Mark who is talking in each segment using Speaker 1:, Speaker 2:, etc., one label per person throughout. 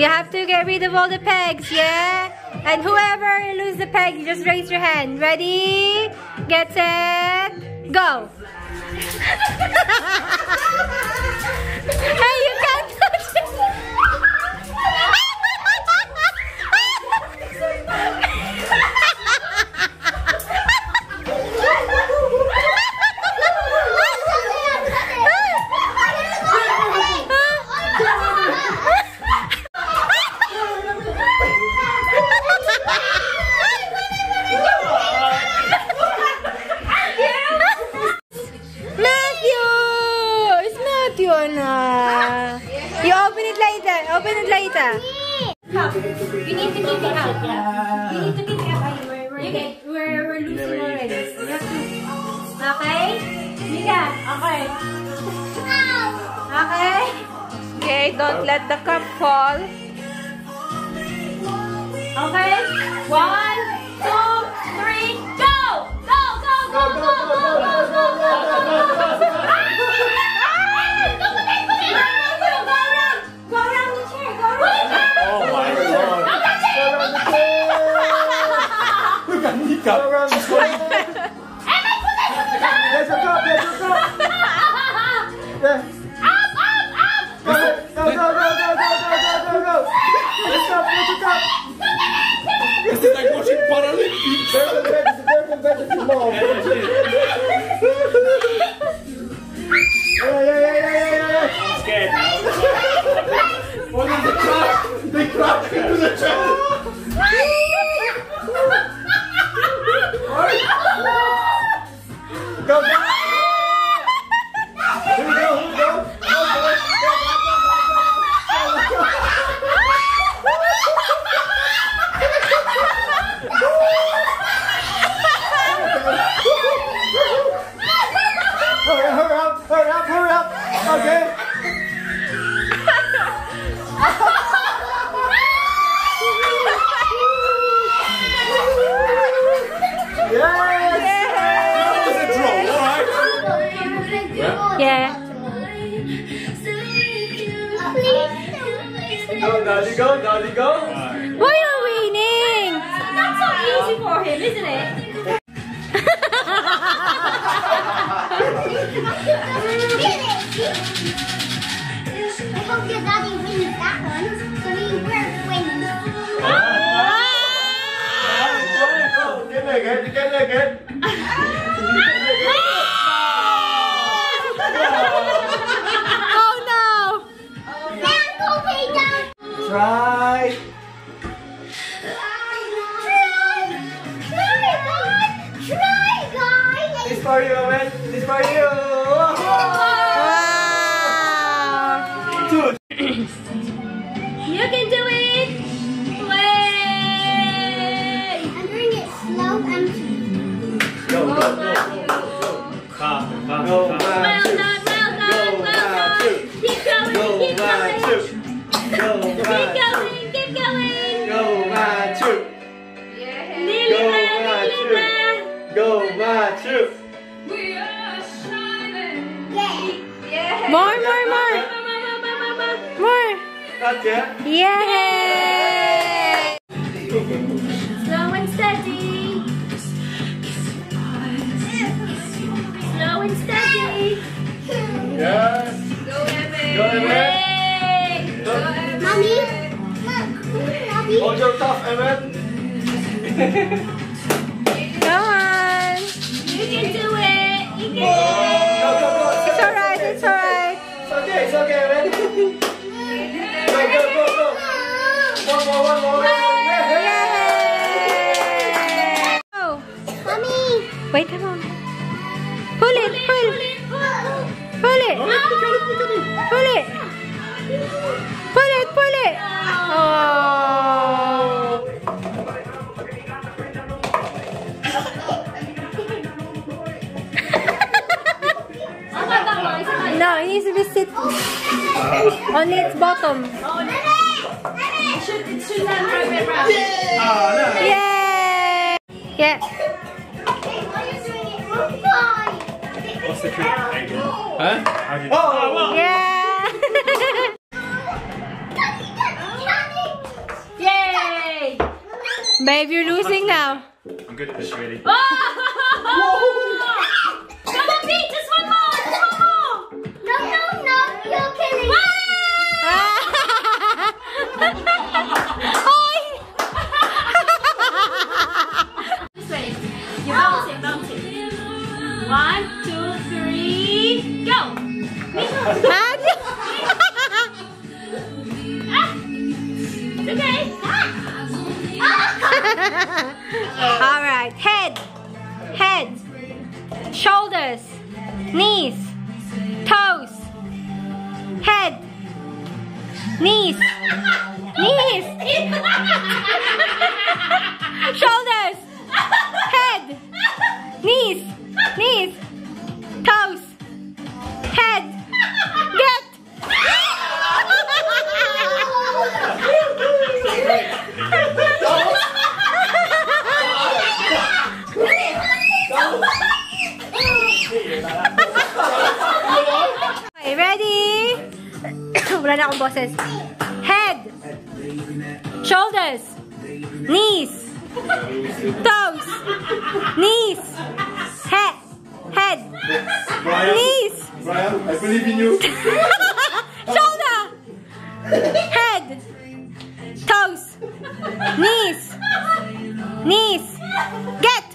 Speaker 1: You have to get rid of all the pegs, yeah? And whoever lose the peg, you just raise your hand. Ready? Get set, go. Don't let the cup fall. Okay? One, two, three, go! Go, go, go, go, go, go, go, go, go, go, go, go. Go. Go around the chair. Go around the chair.
Speaker 2: Oh my god. Look at Nika. Go around this way. There's a cup, there's a cup. There. 哦赶紧 Go, Daddy, go, Daddy, go.
Speaker 1: Why are you winning?
Speaker 3: That's so easy for him, isn't it?
Speaker 4: I hope your daddy wins that one, so he will win.
Speaker 2: Get there again, get there again.
Speaker 1: Oh no!
Speaker 4: Now go pay down.
Speaker 2: Try.
Speaker 4: Try, guys. Try, guys.
Speaker 2: This for you, man. This for you.
Speaker 4: Slow and
Speaker 3: steady! Slow and steady!
Speaker 2: Yes. Go, Evan.
Speaker 3: Yay!
Speaker 4: Mommy. Mommy.
Speaker 2: Hold your tough, Evan.
Speaker 1: Come on!
Speaker 3: You can do it! You can
Speaker 2: Go, go, go.
Speaker 1: It's alright, it's alright.
Speaker 2: It's okay, it's okay, Evan. Go, go, go, go. One more, one more. Yeah.
Speaker 1: Yay! Wait a moment. Pull it, pull, pull it, pull it, pull it, pull it. Oh. No, it needs to be sit on its bottom.
Speaker 3: It should, it should land right around.
Speaker 2: Ah.
Speaker 1: Yay! Yeah.
Speaker 5: The trick. Huh?
Speaker 2: Oh,
Speaker 5: oh, oh.
Speaker 1: yeah. Yay! Babe, you're losing now.
Speaker 5: I'm good at this, really.
Speaker 1: knees, toes, head, knees, knees, shoulders, head, knees, knees, toes, head, Wala na akong boses. Head. Shoulders. Knees. Toes. Knees. Head. Head.
Speaker 2: Brian,
Speaker 1: Knees.
Speaker 2: Brian, I believe in you.
Speaker 1: Shoulder. Head. Toes. Knees. Knees. Get.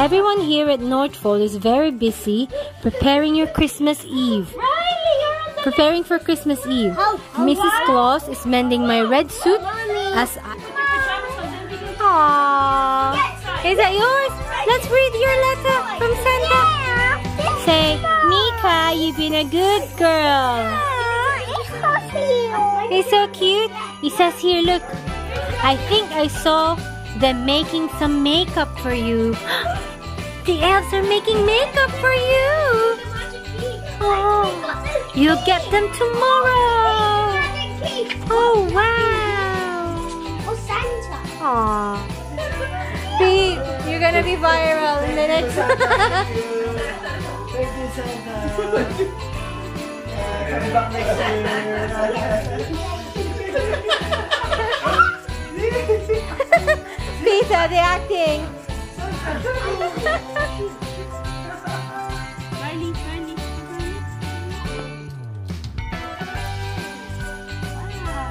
Speaker 1: Everyone here at North Pole is very busy preparing your Christmas Eve.
Speaker 3: Riley, you're on the
Speaker 1: Preparing for Christmas Eve. Oh, oh, Mrs. Claus is mending my red suit as I... Aww. Is that yours? Let's read your letter from Santa. Say, Mika, you've been a good girl. It's so cute. He says here, look. I think I saw them making some makeup for you. the elves are making makeup for you. Oh, you'll get them tomorrow. Oh, wow. Oh, Santa. Aw. Pete, you're gonna be viral in the next.
Speaker 2: Thank you, Santa. Come back next year.
Speaker 1: Peter, the acting.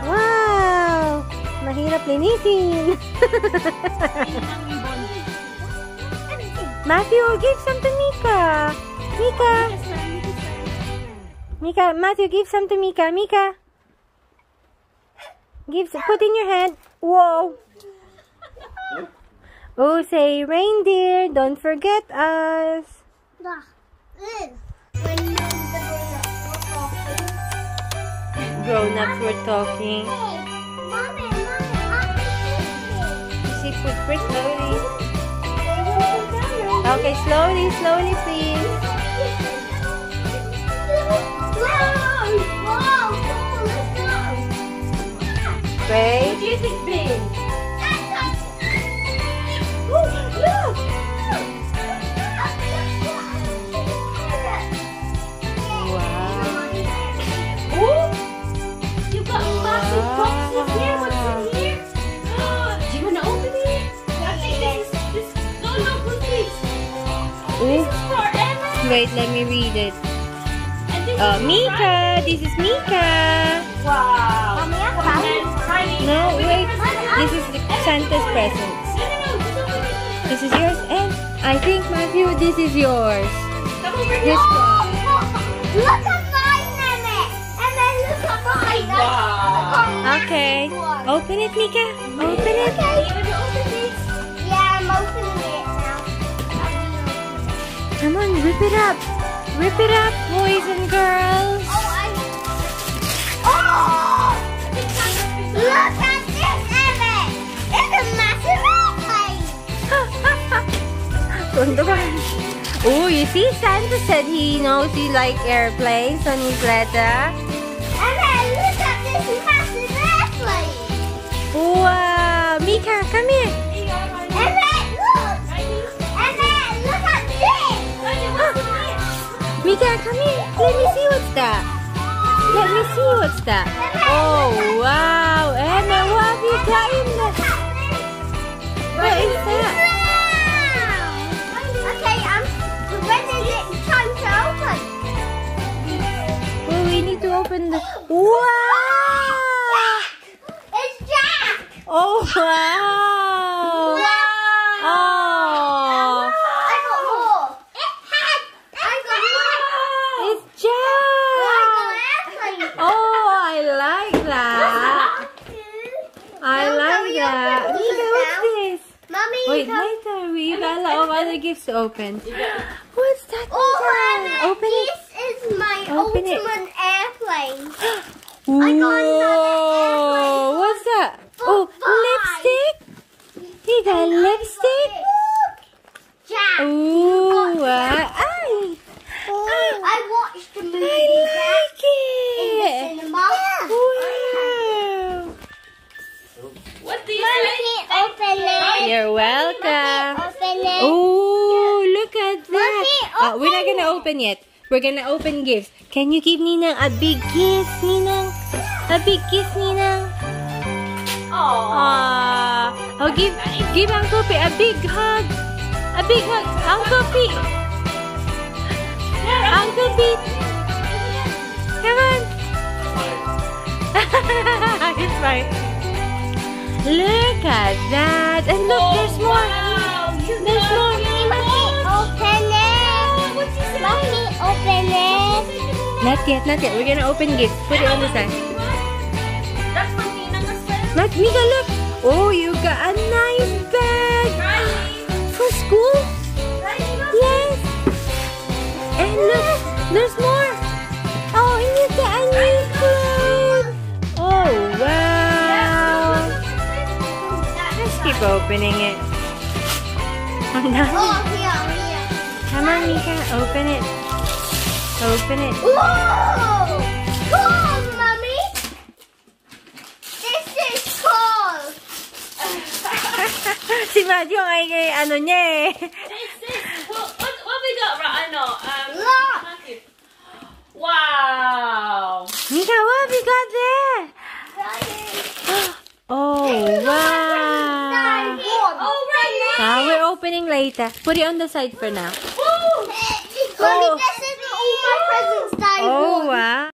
Speaker 1: Wow! Mahirap linisin. Matthew, give some to Mika. Mika. Mika, Matthew, give some to Mika. Mika. Give, put in your hand. Whoa. Oh, say reindeer, don't forget us. Grown-ups were talking. See, put pretty slowly. Okay, slowly, slowly, please. Wait.
Speaker 3: What do you think, babe?
Speaker 1: Wait, let me read it.
Speaker 3: And is
Speaker 1: Mika. This is Mika.
Speaker 3: Wow. And then.
Speaker 1: No, wait. This is the Santa's
Speaker 3: no. This is
Speaker 1: yours, and I think Matthew, this is yours. This one.
Speaker 4: Look at mine, Emmett. Emmett, look at mine.
Speaker 3: Wow.
Speaker 1: Okay. Open it, Mika. Open it.
Speaker 4: Yeah, I'm opening it.
Speaker 1: Come on, rip it up. Rip it up, boys and girls.
Speaker 4: Oh, I. Oh! Look at this, Emmett. It's a massive airplane.
Speaker 1: Oh, you see, Santa said he knows you like airplanes on his letter.
Speaker 4: Emmett, look at this massive airplane.
Speaker 1: Wow, Mika, come here. Mika, come here. Let me see what's that. Let me see what's that. Oh, wow. Emma, what have you got in there? What is that?
Speaker 4: Okay, um, I'm ready. It's time to open.
Speaker 1: Oh, we need to open the... Wow!
Speaker 4: It's Jack.
Speaker 1: Oh, wow! Oh,
Speaker 4: I got more. It had. I got more.
Speaker 1: it's Jack!
Speaker 4: I got airplane.
Speaker 1: Oh, I like that. I like that. Mika, what's this?
Speaker 4: Mommy,
Speaker 1: Wait,
Speaker 4: come-
Speaker 1: later. We got a lot of other gifts to open. What's that,
Speaker 4: Oh,
Speaker 1: Mika?
Speaker 4: Emmett,
Speaker 1: Open it.
Speaker 4: this is my
Speaker 1: Open it.
Speaker 4: ultimate airplane.
Speaker 1: Whoa! What's that? Oh,
Speaker 4: Bye.
Speaker 1: lipstick? You got lipstick? We're gonna open gifts. Can you give Ninang a big kiss, Ninang? A big kiss, Ninang.
Speaker 3: Oh.
Speaker 1: Ah, oh, give give Uncle P a big hug. A big hug, Uncle P. Uncle P. Come on. it's fine. Look at that. And look, there's more. There's more. Not yet, not yet. We're gonna open gifts. Put it on the side.
Speaker 3: That's for well.
Speaker 1: Mat, Mika, look. Oh, you got a nice bag. For school? Yes. And look, there's more. Oh, and you got a new clothes. Oh, wow. Let's keep opening it.
Speaker 4: Oh, here.
Speaker 1: Come on, Mika, open it. Open it.
Speaker 4: Whoa! Cool, mommy. This is cool.
Speaker 1: si Matthew ay kay ano niya eh.
Speaker 3: This is what, what, what we got right ano um
Speaker 4: Look.
Speaker 3: Matthew. Wow.
Speaker 1: Mika, what have you got there? Oh, wow.
Speaker 4: Oh, right
Speaker 1: Now we're opening later. Put it on the side for now.
Speaker 4: Mommy, this is all my presents that I
Speaker 1: Oh,
Speaker 4: won.
Speaker 1: wow.